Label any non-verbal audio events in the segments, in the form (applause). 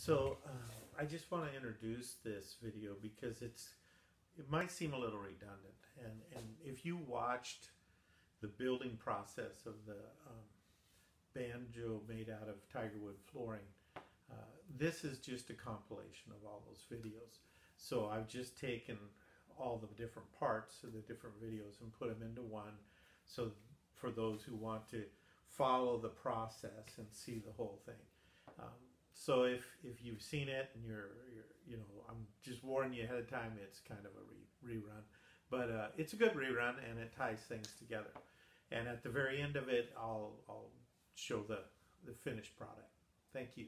So uh, I just want to introduce this video because it's it might seem a little redundant, and and if you watched the building process of the um, banjo made out of tigerwood flooring, uh, this is just a compilation of all those videos. So I've just taken all the different parts of the different videos and put them into one. So for those who want to follow the process and see the whole thing. Um, so if if you've seen it and you're, you're you know I'm just warning you ahead of time it's kind of a re rerun. But uh, it's a good rerun and it ties things together. And at the very end of it I'll I'll show the the finished product. Thank you.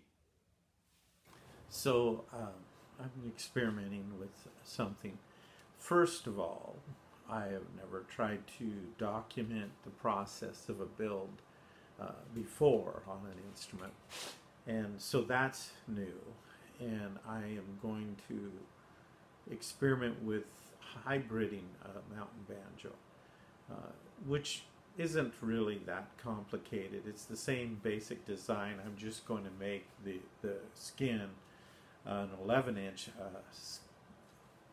So um, I'm experimenting with something. First of all I have never tried to document the process of a build uh, before on an instrument and so that's new. And I am going to experiment with hybriding a mountain banjo, uh, which isn't really that complicated. It's the same basic design. I'm just going to make the, the skin an 11 inch uh,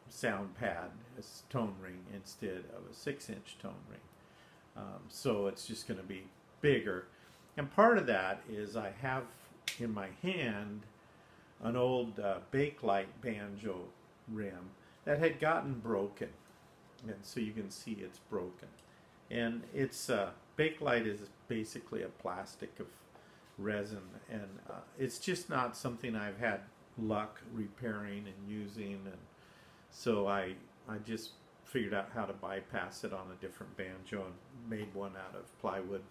sound pad, a tone ring, instead of a 6 inch tone ring. Um, so it's just going to be bigger. And part of that is I have in my hand an old uh, Bakelite banjo rim that had gotten broken. And so you can see it's broken. And it's uh, Bakelite is basically a plastic of resin, and uh, it's just not something I've had luck repairing and using. And so I I just figured out how to bypass it on a different banjo and made one out of plywood.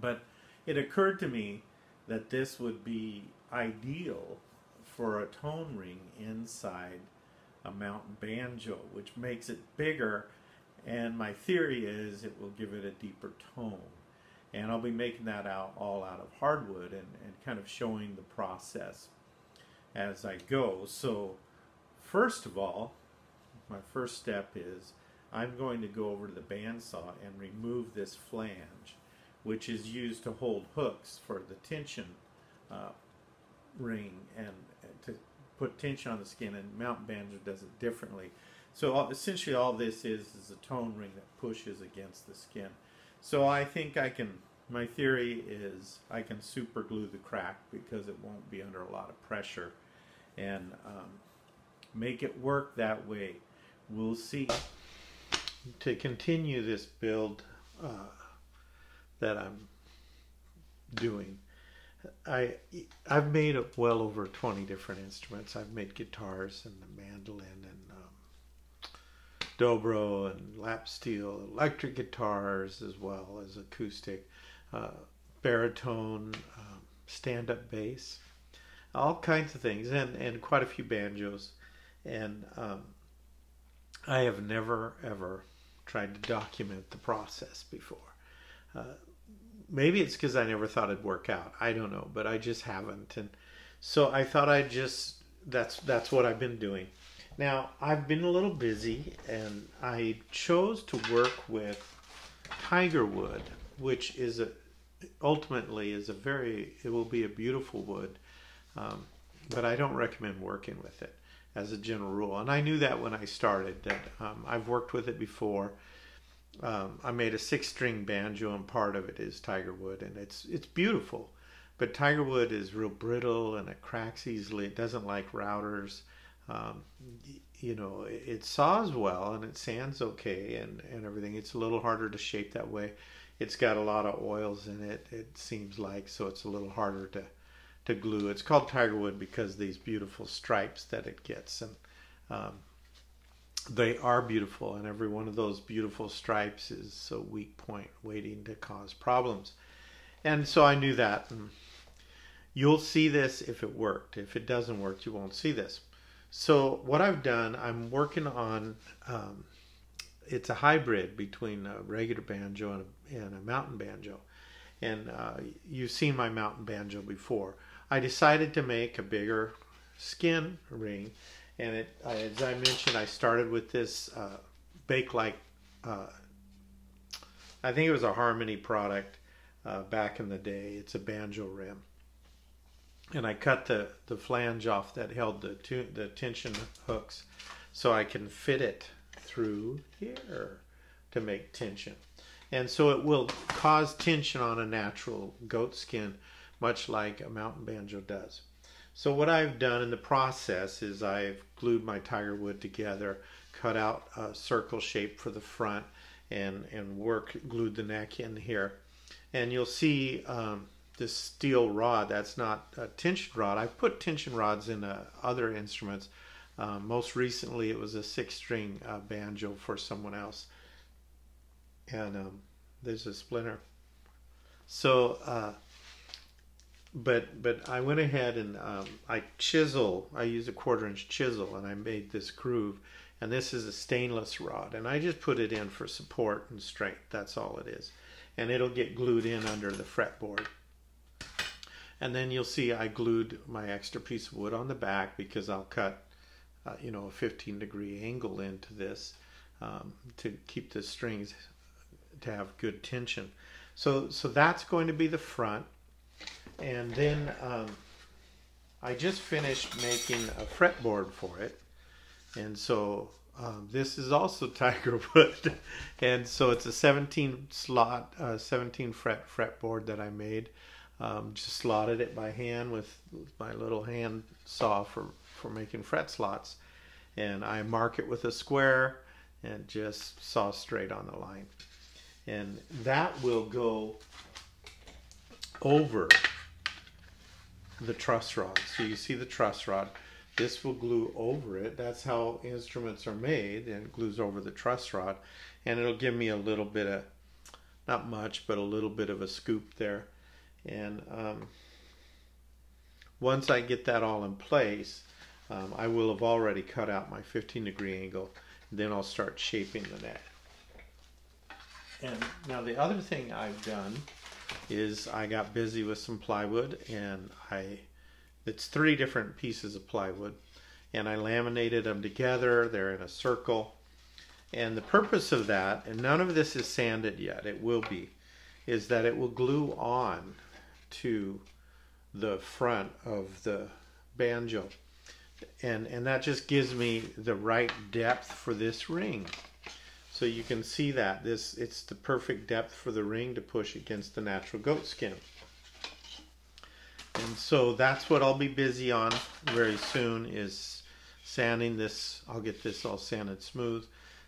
But it occurred to me that this would be ideal for a tone ring inside a mountain banjo, which makes it bigger. And my theory is it will give it a deeper tone. And I'll be making that out all out of hardwood and, and kind of showing the process as I go. So first of all, my first step is I'm going to go over to the bandsaw and remove this flange which is used to hold hooks for the tension uh, ring and, to put tension on the skin. And mountain banjo does it differently. So all, essentially, all this is is a tone ring that pushes against the skin. So I think I can. My theory is I can super glue the crack because it won't be under a lot of pressure, and um, make it work that way. We'll see. To continue this build. Uh, that I'm doing. I I've made well over 20 different instruments. I've made guitars and the mandolin and um, dobro and lap steel, electric guitars as well as acoustic, uh, baritone, um, stand-up bass, all kinds of things, and and quite a few banjos. And um, I have never ever tried to document the process before. Uh, maybe it's because I never thought it'd work out. I don't know, but I just haven't. And so I thought I'd just that's that's what I've been doing. Now I've been a little busy, and I chose to work with tiger wood, which is a ultimately is a very it will be a beautiful wood, um, but I don't recommend working with it as a general rule. And I knew that when I started that um, I've worked with it before um, I made a six string banjo and part of it is tiger wood and it's it's beautiful. But tiger wood is real brittle and it cracks easily. It doesn't like routers. Um, you know it, it, saws well and it sands okay and, and everything. It's a little harder to shape that way. It's got a lot of oils in it it seems like so it's a little harder to to glue. It's called tiger wood because these beautiful stripes that it gets. And um, they are beautiful, and every one of those beautiful stripes is a weak point waiting to cause problems. And so I knew that. And you'll see this if it worked. If it doesn't work, you won't see this. So what I've done, I'm working on. Um, it's a hybrid between a regular banjo and a, and a mountain banjo. And uh, you've seen my mountain banjo before. I decided to make a bigger skin ring and it, as I mentioned, I started with this uh, Bakelite. Uh, I think it was a Harmony product uh, back in the day. It's a banjo rim. and I cut the, the flange off that held the the tension hooks so I can fit it through here to make tension. And so it will cause tension on a natural goat skin, much like a mountain banjo does. So what I've done in the process is I've glued my tiger wood together, cut out a circle shape for the front, and and work glued the neck in here. And you'll see um, this steel rod. That's not a tension rod. I've put tension rods in uh, other instruments. Um, most recently, it was a six-string uh, banjo for someone else, and um, there's a splinter. So, uh, but but I went ahead and um, I chisel. I use a quarter-inch chisel, and I made this groove. And this is a stainless rod, and I just put it in for support and strength. That's all it is, and it'll get glued in under the fretboard. And then you'll see I glued my extra piece of wood on the back because I'll cut, uh, you know, a 15 degree angle into this um, to keep the strings to have good tension. So, so that's going to be the front. And then um, I just finished making a fretboard for it. And so um, this is also (laughs) tiger wood. and so it's a 17 slot, uh, 17 fret fretboard that I made. Um, just slotted it by hand with, my little hand saw for, for making fret slots. And I mark it with a square and just saw straight on the line. And that will go over the truss rod. So you see the truss rod. This will glue over it. That's how instruments are made and it glues over the truss rod. And it'll give me a little bit of, not much, but a little bit of a scoop there and um, once I get that all in place, um, I will have already cut out my 15 degree angle. Then I'll start shaping the neck. And now the other thing I've done is I got busy with some plywood and I, it's three different pieces of plywood and I laminated them together. They're in a circle. And the purpose of that, and none of this is sanded yet, it will be, is that it will glue on to the front of the banjo. And, and that just gives me the right depth for this ring. So you can see that this it's the perfect depth for the ring to push against the natural goat skin. And so that's what I'll be busy on very soon is sanding this. I'll get this all sanded smooth.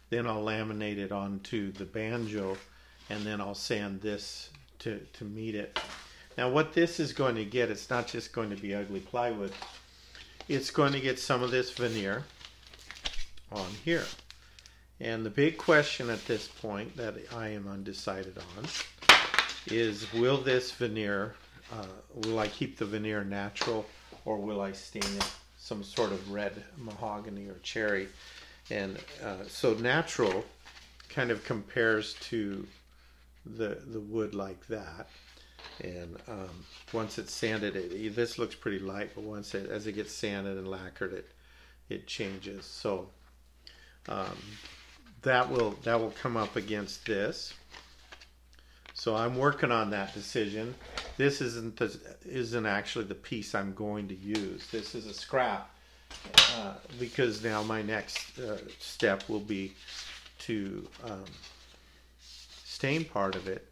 Then I'll laminate it onto the banjo and then I'll sand this to, to meet it. Now what this is going to get, it's not just going to be ugly plywood. It's going to get some of this veneer on here. And the big question at this point that I am undecided on is will this veneer, uh, will I keep the veneer natural or will I stain it some sort of red mahogany or cherry? And uh, so natural kind of compares to the, the wood like that and um, once it's sanded, it, this looks pretty light, but once it, as it gets sanded and lacquered, it it changes. So um, that will that will come up against this. So I'm working on that decision. This isn't the, isn't actually the piece I'm going to use. This is a scrap uh, because now my next uh, step will be to um, stain part of it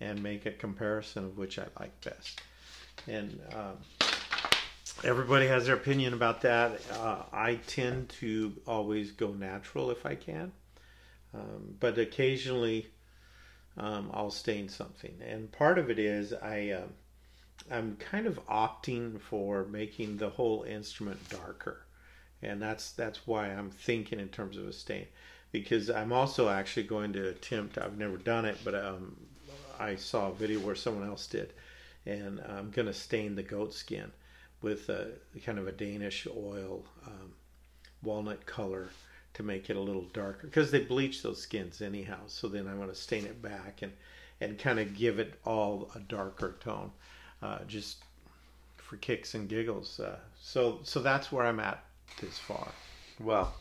and make a comparison of which I like best. And um, everybody has their opinion about that. Uh, I tend to always go natural if I can, um, but occasionally um, I'll stain something. And part of it is I uh, I'm kind of opting for making the whole instrument darker, and that's that's why I'm thinking in terms of a stain. Because I'm also actually going to attempt. I've never done it, but um, I saw a video where someone else did, and I'm going to stain the goat skin with a kind of a Danish oil um, walnut color to make it a little darker because they bleach those skins anyhow. So then I want to stain it back and and kind of give it all a darker tone, uh, just for kicks and giggles. Uh, so so that's where I'm at this far. Well.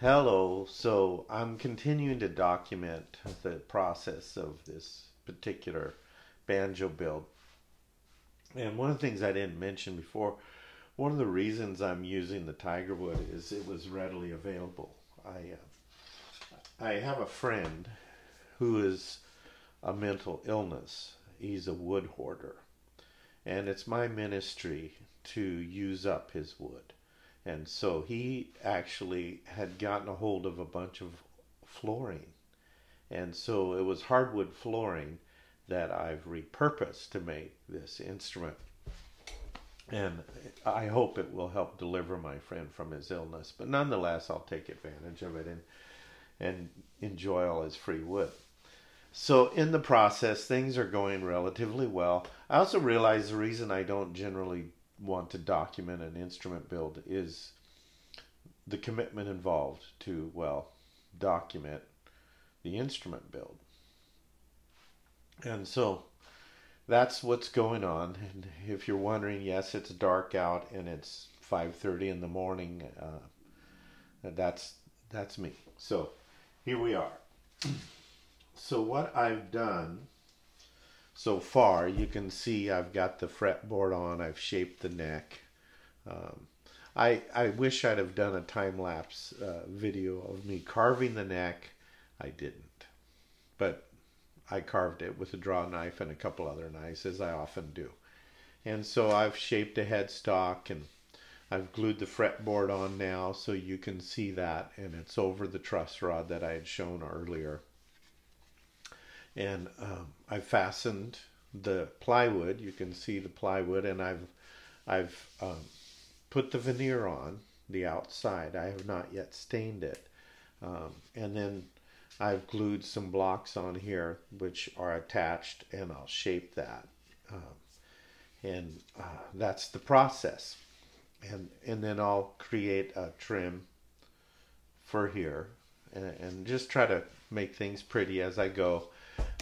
Hello. So I'm continuing to document the process of this particular banjo build. And one of the things I didn't mention before, one of the reasons I'm using the Tigerwood is it was readily available. I uh, I have a friend who is a mental illness. He's a wood hoarder. And it's my ministry to use up his wood. And so he actually had gotten a hold of a bunch of flooring. And so it was hardwood flooring that I've repurposed to make this instrument. And I hope it will help deliver my friend from his illness. But nonetheless, I'll take advantage of it and, and enjoy all his free wood. So in the process, things are going relatively well. I also realize the reason I don't generally want to document an instrument build is the commitment involved to, well, document the instrument build. And so that's what's going on. And if you're wondering, yes, it's dark out and it's 5:30 in the morning. Uh, that's that's me. So here we are. So what I've done so far, you can see I've got the fretboard on. I've shaped the neck. Um, I I wish I'd have done a time lapse uh, video of me carving the neck. I didn't, but I carved it with a draw knife and a couple other knives, as I often do. And so I've shaped a headstock and I've glued the fretboard on now so you can see that, and it's over the truss rod that I had shown earlier and um, I've fastened the plywood. You can see the plywood, and I've I've um, put the veneer on the outside. I have not yet stained it, um, and then I've glued some blocks on here which are attached, and I'll shape that, um, and uh, that's the process. And and then I'll create a trim for here, and, and just try to make things pretty as I go.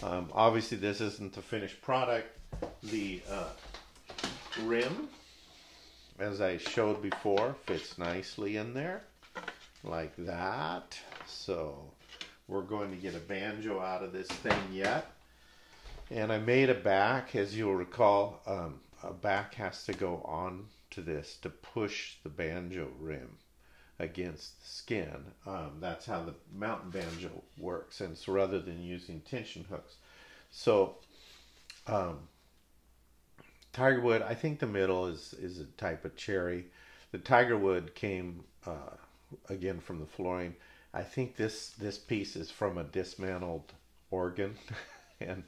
Um, obviously, this isn't the finished product. The uh, rim, as I showed before, fits nicely in there, like that. So we're going to get a banjo out of this thing yet. And I made a back, as you'll recall, um, a back has to go on to this to push the banjo rim against the skin. Um, that's how the mountain banjo works. And so rather than using tension hooks. So um, Tigerwood, I think the middle is, is a type of cherry. The Tigerwood came uh, again from the flooring. I think this this piece is from a dismantled organ, (laughs) and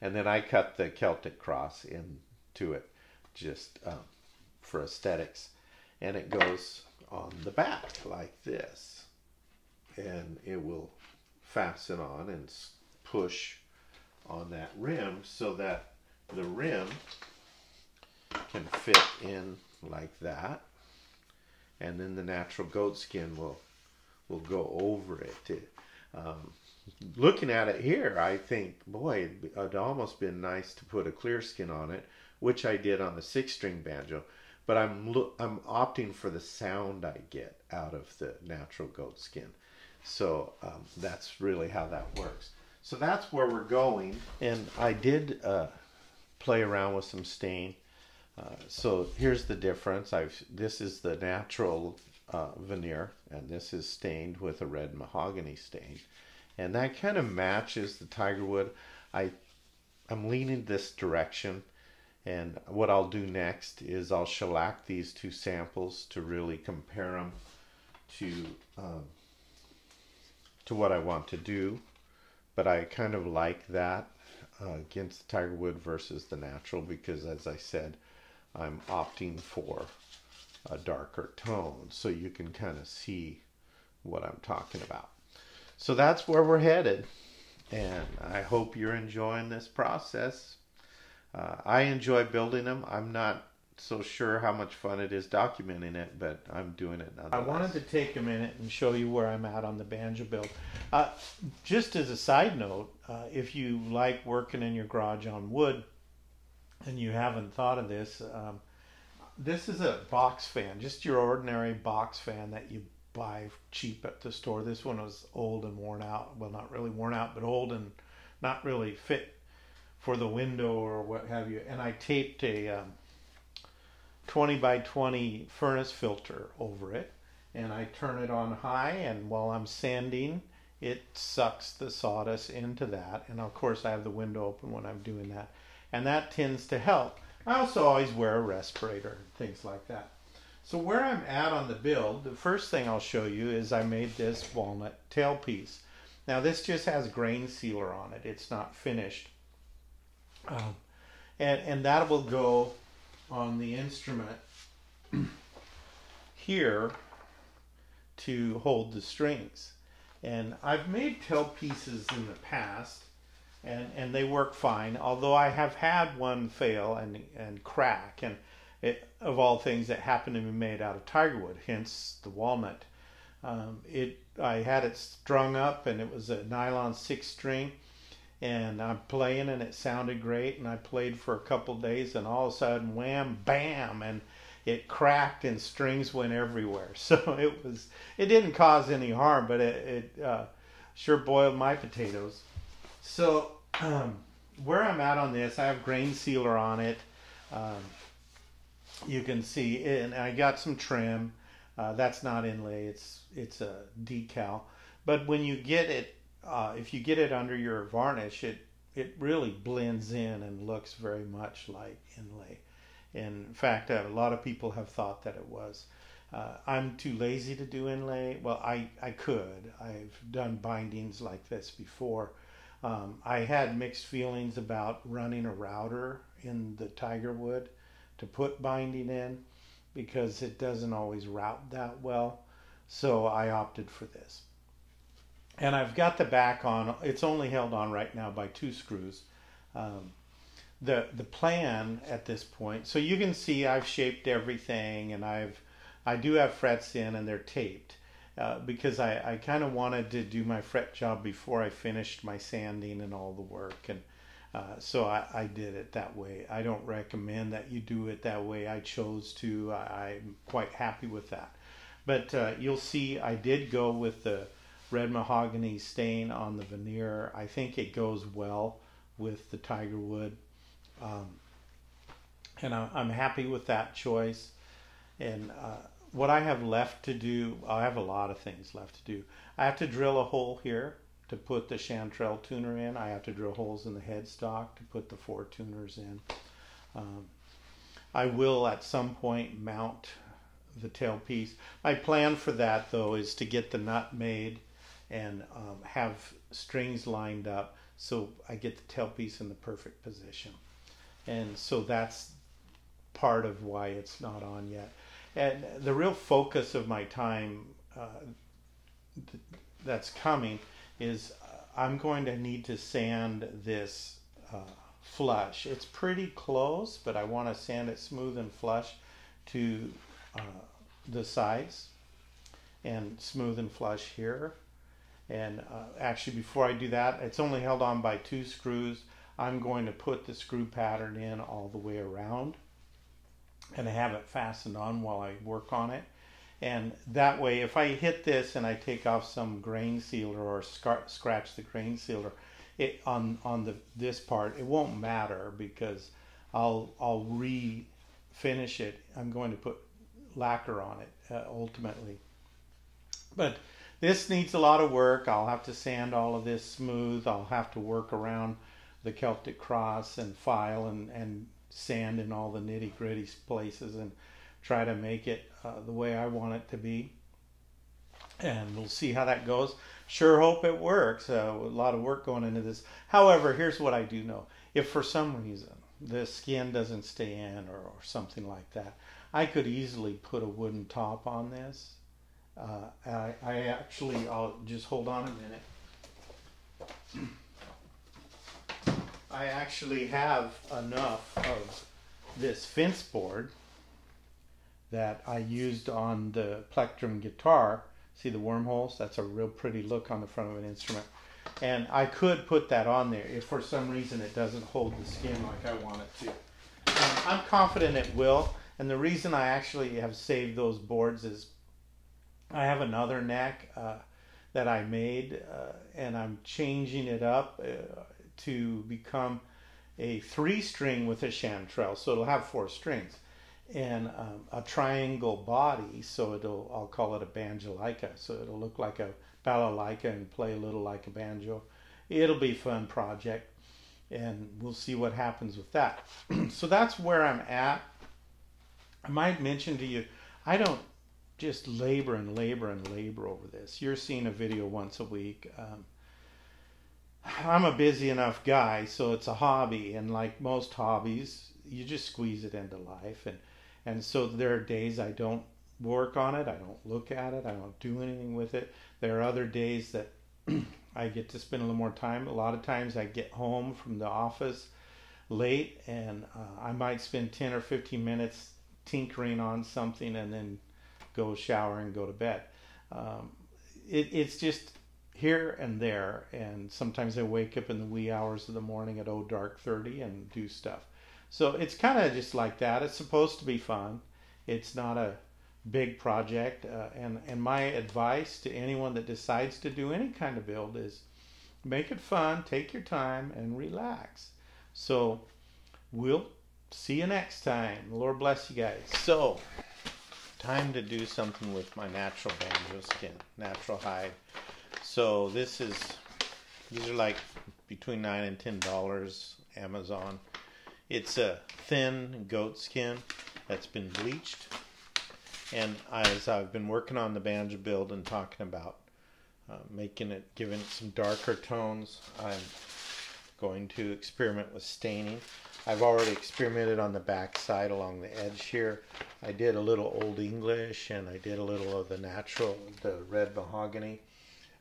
and then I cut the Celtic cross into it just um, for aesthetics, and it goes on the back like this. And it will fasten on and push on that rim so that the rim can fit in like that. And then the natural goat skin will will go over it, it um, looking at it here I think boy it'd almost been nice to put a clear skin on it which I did on the six string banjo but I'm I'm opting for the sound I get out of the natural goat skin. So um, that's really how that works. So that's where we're going. And I did uh, play around with some stain. Uh, so here's the difference. I've this is the natural uh, veneer, and this is stained with a red mahogany stain, and that kind of matches the tiger wood. I I'm leaning this direction and what I'll do next is I'll shellac these two samples to really compare them to um, to what I want to do. But I kind of like that uh, against the Tigerwood versus the natural because, as I said, I'm opting for a darker tone so you can kind of see what I'm talking about. So that's where we're headed. And I hope you're enjoying this process. Uh, I enjoy building them. I'm not so sure how much fun it is documenting it, but I'm doing it now. I wanted to take a minute and show you where I'm at on the banjo build. Uh, just as a side note, uh, if you like working in your garage on wood and you haven't thought of this, um, this is a box fan, just your ordinary box fan that you buy cheap at the store. This one was old and worn out. Well, not really worn out, but old and not really fit for the window or what have you. And I taped a um, 20 by 20 furnace filter over it and I turn it on high and while I'm sanding it sucks the sawdust into that and of course I have the window open when I'm doing that and that tends to help. I also always wear a respirator and things like that. So where I'm at on the build, the first thing I'll show you is I made this walnut tailpiece. Now this just has grain sealer on it. It's not finished. Um, and, and that will go on the instrument (clears throat) here to hold the strings. And I've made tailpieces in the past and, and they work fine, although I have had one fail and, and crack. And it, of all things, that happened to be made out of tiger wood, hence the walnut. Um, it I had it strung up and it was a nylon six string and I'm playing and it sounded great and I played for a couple days and all of a sudden wham bam and it cracked and strings went everywhere (laughs) so it was it didn't cause any harm but it, it uh, sure boiled my potatoes so um, where I'm at on this I have grain sealer on it um, you can see and I got some trim uh, that's not inlay it's it's a decal but when you get it uh, if you get it under your varnish, it it really blends in and looks very much like inlay. In fact, a lot of people have thought that it was. Uh, I'm too lazy to do inlay. Well, I, I could. I've done bindings like this before. Um, I had mixed feelings about running a router in the tiger wood to put binding in because it doesn't always route that well. So I opted for this and I've got the back on. It's only held on right now by two screws. Um, the the plan at this point, so you can see I've shaped everything, and I've I do have frets in, and they're taped uh, because I I kind of wanted to do my fret job before I finished my sanding and all the work, and uh, so I, I did it that way. I don't recommend that you do it that way. I chose to. I, am quite happy with that. But uh, you'll see I did go with the red mahogany stain on the veneer. I think it goes well with the tiger wood. Um, and I, am happy with that choice. And uh, what I have left to do, I have a lot of things left to do. I have to drill a hole here to put the chanterelle tuner in. I have to drill holes in the headstock to put the four tuners in. Um, I will at some point mount the tailpiece. My plan for that though is to get the nut made and um, have strings lined up so I get the tailpiece in the perfect position. And so that's part of why it's not on yet. And the real focus of my time uh, th- that's coming is uh, I'm going to need to sand this uh, flush. It's pretty close, but I want to sand it smooth and flush to uh, the sides and smooth and flush here and uh, actually, before I do that, it's only held on by two screws. I'm going to put the screw pattern in all the way around and have it fastened on while I work on it. And that way, if I hit this and I take off some grain sealer or scar- scratch the grain sealer it, on on the this part, it won't matter because I'll I'll refinish it. I'm going to put lacquer on it uh, ultimately. But this needs a lot of work. I'll have to sand all of this smooth. I'll have to work around the Celtic cross and file and, and sand in all the nitty gritty places and try to make it uh, the way I want it to be. And we'll see how that goes. Sure hope it works. Uh, a lot of work going into this. However, here's what I do know. If for some reason the skin doesn't stay in or, or something like that, I could easily put a wooden top on this uh, I, I actually, I'll just hold on a minute. (clears throat) I actually have enough of this fence board that I used on the plectrum guitar. See the wormholes? That's a real pretty look on the front of an instrument. And I could put that on there if for some reason it doesn't hold the skin like I want it to. Um, I'm confident it will. And the reason I actually have saved those boards is I have another neck uh, that I made, uh, and I'm changing it up uh, to become a three string with a chanterelle, so it'll have four strings. and um, a triangle body, so it'll I'll call it a banjolica, so it'll look like a balalaika and play a little like a banjo. It'll be a fun project, and we'll see what happens with that. (clears throat) so that's where I'm at. I might mention to you, I don't just labor and labor and labor over this. You're seeing a video once a week. Um, I'm a busy enough guy, so it's a hobby, and like most hobbies, you just squeeze it into life, and and so there are days I don't work on it, I don't look at it, I don't do anything with it. There are other days that (clears throat) I get to spend a little more time. A lot of times I get home from the office late, and uh, I might spend ten or fifteen minutes tinkering on something, and then go shower and go to bed. Um, it, it's just here and there, and sometimes I wake up in the wee hours of the morning at oh dark thirty and do stuff. So it's kind of just like that. It's supposed to be fun. It's not a big project, uh, and and my advice to anyone that decides to do any kind of build is make it fun, take your time, and relax. So we'll see you next time. Lord bless you guys. So time to do something with my natural banjo skin, natural hide. So this is these are like between nine and ten dollars Amazon. It's a thin goat skin that's been bleached. And as I've been working on the banjo build and talking about uh, making it, giving it some darker tones, I'm going to experiment with staining. I've already experimented on the back side along the edge here. I did a little Old English and I did a little of the natural, the red mahogany.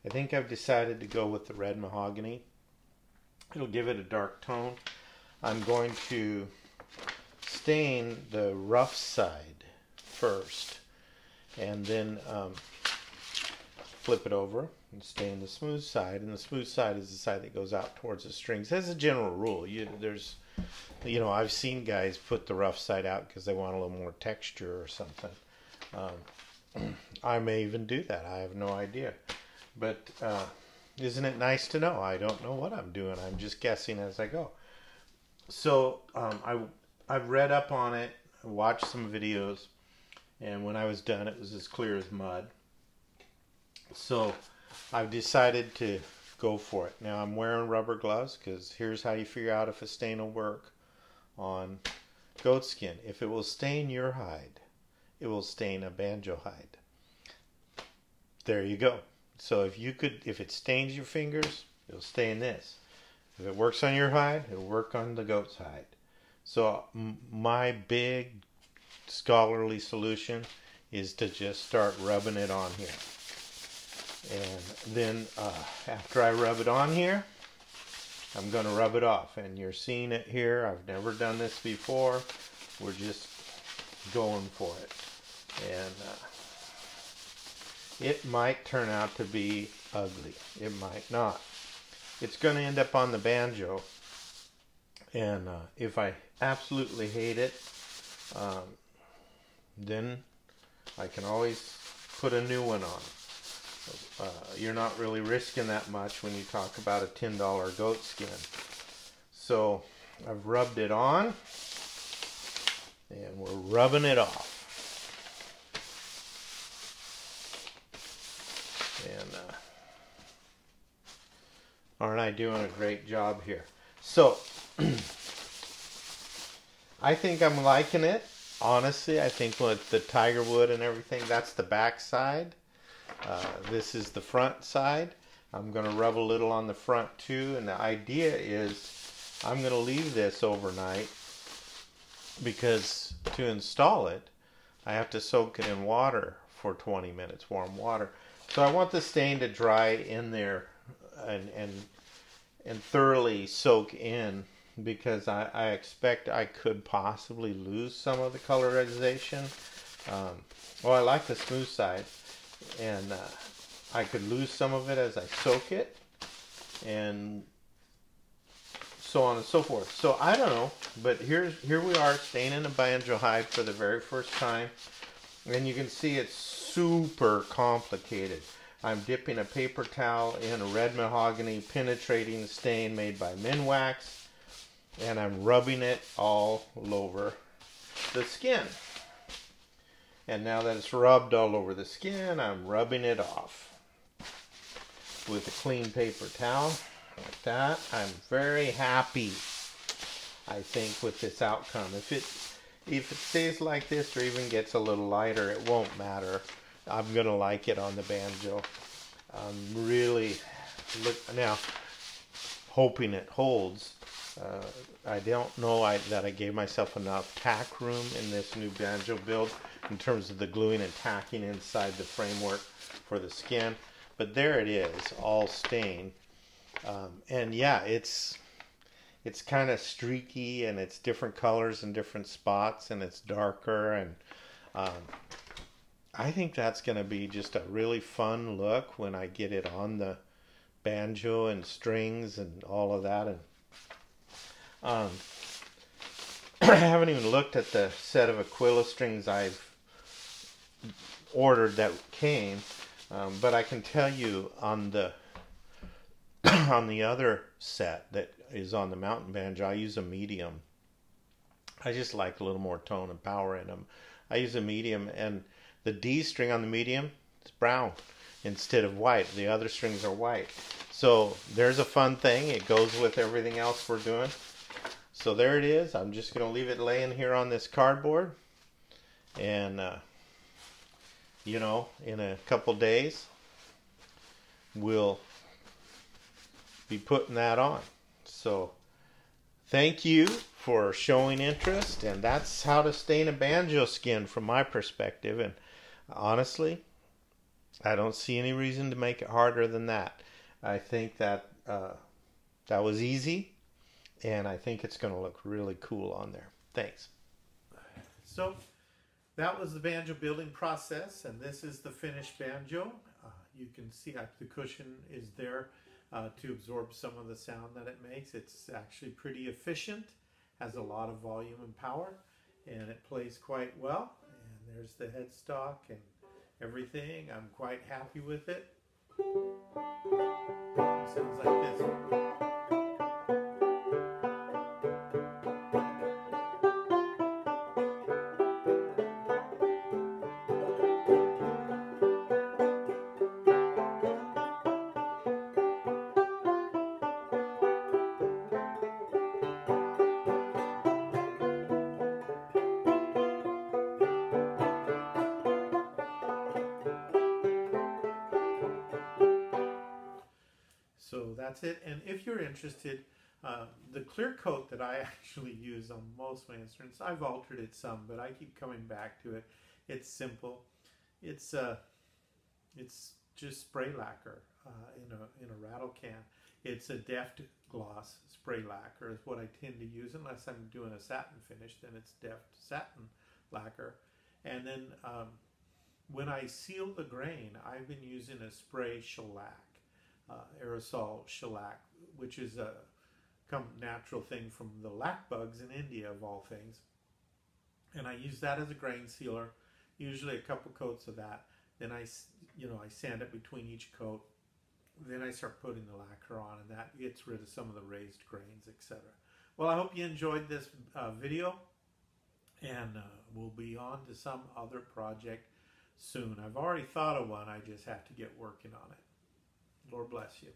I think I've decided to go with the red mahogany. It'll give it a dark tone. I'm going to stain the rough side first and then um, flip it over and stain the smooth side. And the smooth side is the side that goes out towards the strings. As a general rule. You there's you know i've seen guys put the rough side out because they want a little more texture or something. Um, (clears throat) i may even do that. I have no idea but uh, isn't it nice to know? I don't know what I'm doing. I'm just guessing as I go. So um, I I've read up on it, watched some videos, and when I was done, it was as clear as mud. So I've decided to go for it. Now I'm wearing rubber gloves because here's how you figure out if a stain will work on goat skin. If it will stain your hide, it will stain a banjo hide. There you go. So if you could, if it stains your fingers, it'll stain this. If it works on your hide, it'll work on the goat's hide. So my big scholarly solution is to just start rubbing it on here. And then uh, after I rub it on here, I'm going to rub it off. And you're seeing it here. I've never done this before. We're just going for it. And uh, it might turn out to be ugly. It might not. It's going to end up on the banjo. And uh, if I absolutely hate it, um, then I can always put a new one on. Uh, you're not really risking that much when you talk about a $10 goat skin. So I've rubbed it on and we're rubbing it off. And uh, aren't I doing a great job here? So (clears throat) I think I'm liking it. Honestly, I think with the tiger wood and everything, that's the back side. Uh, this is the front side. I'm going to rub a little on the front too. And the idea is I'm going to leave this overnight because to install it, I have to soak it in water for 20 minutes, warm water. So I want the stain to dry in there and and and thoroughly soak in because I, I expect I could possibly lose some of the colorization. Um, well, I like the smooth side, and uh, I could lose some of it as I soak it, and so on and so forth. So I don't know, but here's here we are staining a banjo hide for the very first time, and you can see it's super complicated. I'm dipping a paper towel in a red mahogany penetrating stain made by Minwax and I'm rubbing it all over the skin. And now that it's rubbed all over the skin, I'm rubbing it off with a clean paper towel like that. I'm very happy, I think, with this outcome. If it if it stays like this or even gets a little lighter, it won't matter. I'm gonna like it on the banjo. I'm really look now hoping it holds. Uh, I don't know I, that I gave myself enough tack room in this new banjo build in terms of the gluing and tacking inside the framework for the skin. But there it is, all stained. Um, and yeah, it's it's kind of streaky and it's different colors in different spots and it's darker and um, I think that's going to be just a really fun look when I get it on the banjo and strings and all of that and um, (clears throat) I haven't even looked at the set of Aquila strings I've ordered that came um, but I can tell you on the (clears throat) on the other set that is on the mountain banjo, I use a medium. I just like a little more tone and power in them. I use a medium, and the D string on the medium is brown instead of white. The other strings are white. So there's a fun thing. It goes with everything else we're doing. So there it is. I'm just going to leave it laying here on this cardboard. And, uh, you know, in a couple days, we'll be putting that on. So thank you for showing interest, and that's how to stain a banjo skin from my perspective. And honestly, I don't see any reason to make it harder than that. I think that uh, that was easy, and I think it's going to look really cool on there. Thanks. So that was the banjo building process, and this is the finished banjo. Uh, you can see uh, the cushion is there uh, to absorb some of the sound that it makes. It's actually pretty efficient, has a lot of volume and power, and it plays quite well. There's the headstock and everything. I'm quite happy with it. it sounds like it. And if you're interested, uh, the clear coat that I (laughs) actually use on most of my instruments, I've altered it some, but I keep coming back to it. It's simple. It's uh, it's just spray lacquer uh, in a in a rattle can. It's a deft gloss spray lacquer is what I tend to use unless I'm doing a satin finish. Then it's deft satin lacquer. And then um, when I seal the grain, I've been using a spray shellac uh, aerosol shellac, which is a come natural thing from the lac bugs in India of all things. And I use that as a grain sealer, usually a couple coats of that. Then I, you know, I sand it between each coat. Then I start putting the lacquer on, and that gets rid of some of the raised grains, etc. Well, I hope you enjoyed this uh, video, and uh, we'll be on to some other project soon. I've already thought of one. I just have to get working on it. Lord bless you.